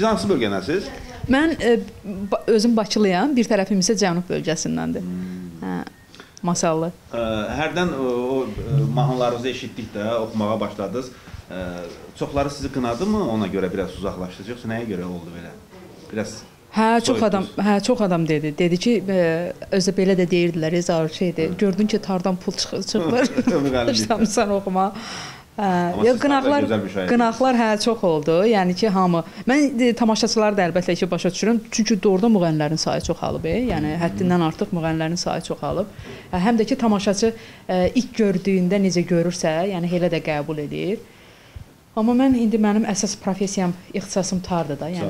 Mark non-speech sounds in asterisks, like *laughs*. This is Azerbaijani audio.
Siz hansı bölgədənsiz? Mən e, özüm Bakılıyam, bir tərəfim isə Cənub bölgəsindəndir. Hə. Masallı. Ə, Hərdən o, o ə, mahnılarınızı eşitdik də, oxumağa başladınız. Ə, Çoxları sizi qınadımı ona görə biraz uzaqlaşdınız, yoxsa nəyə görə oldu belə? Biraz Hə, çox adam, hə, çox adam dedi. Dedi ki, e, özü belə də deyirdilər, Ezar şeydir. Gördün ki, tardan pul *laughs* çıxır, çıxır. Başlamısan oxuma. Hə, siz qınaqlar, qınaqlar hə çox oldu. Yəni ki, hamı mən tamaşaçıları da əlbəttə ki, başa düşürəm. Çünki doğrudan müğənnilərin sayı çoxalıb, e. yəni həddindən artıq müğənnilərin sayı çoxalıb. Hə, həm də ki, tamaşaçı e, ilk gördüyündə necə görürsə, yəni elə də qəbul edir. Amma mən indi mənim əsas professiyam, ixtisasım tardır da, yəni